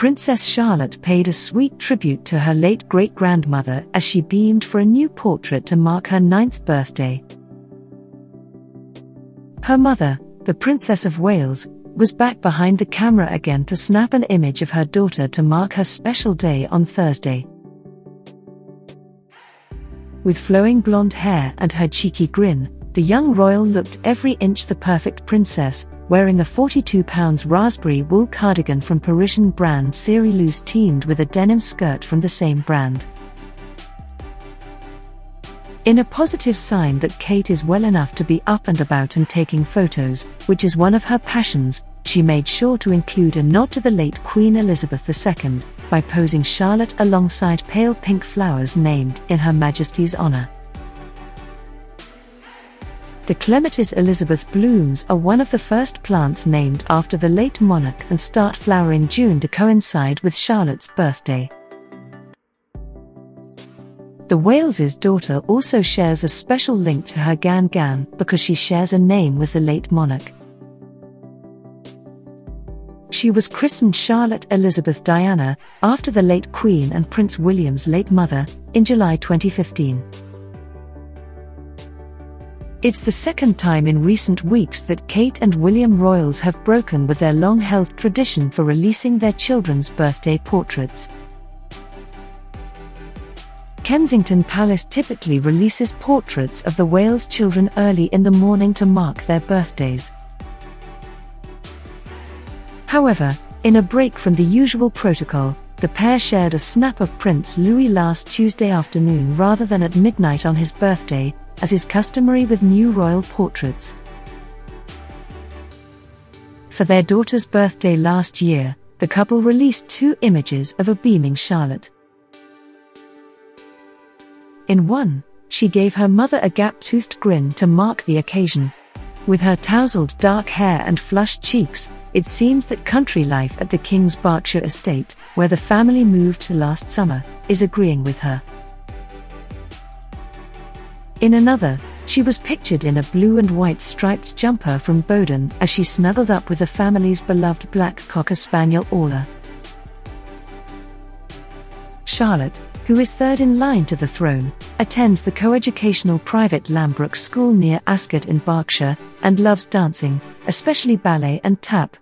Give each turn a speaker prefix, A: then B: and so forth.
A: Princess Charlotte paid a sweet tribute to her late great grandmother as she beamed for a new portrait to mark her ninth birthday. Her mother, the Princess of Wales, was back behind the camera again to snap an image of her daughter to mark her special day on Thursday. With flowing blonde hair and her cheeky grin, the young royal looked every inch the perfect princess, wearing a 42 pounds raspberry wool cardigan from Parisian brand Cyrillus teamed with a denim skirt from the same brand. In a positive sign that Kate is well enough to be up and about and taking photos, which is one of her passions, she made sure to include a nod to the late Queen Elizabeth II by posing Charlotte alongside pale pink flowers named in Her Majesty's honour. The Clematis Elizabeth blooms are one of the first plants named after the late monarch and start flowering June to coincide with Charlotte's birthday. The Wales's daughter also shares a special link to her Gan Gan because she shares a name with the late monarch. She was christened Charlotte Elizabeth Diana after the late Queen and Prince William's late mother in July 2015. It's the second time in recent weeks that Kate and William Royals have broken with their long held tradition for releasing their children's birthday portraits. Kensington Palace typically releases portraits of the Wales children early in the morning to mark their birthdays. However, in a break from the usual protocol, the pair shared a snap of Prince Louis last Tuesday afternoon rather than at midnight on his birthday, as is customary with new royal portraits. For their daughter's birthday last year, the couple released two images of a beaming Charlotte. In one, she gave her mother a gap toothed grin to mark the occasion. With her tousled dark hair and flushed cheeks, it seems that country life at the King's Berkshire estate, where the family moved to last summer, is agreeing with her. In another, she was pictured in a blue and white striped jumper from Boden as she snuggled up with the family's beloved black Cocker Spaniel Orla. Charlotte, who is third in line to the throne, attends the coeducational private Lambrook School near Ascot in Berkshire, and loves dancing, especially ballet and tap,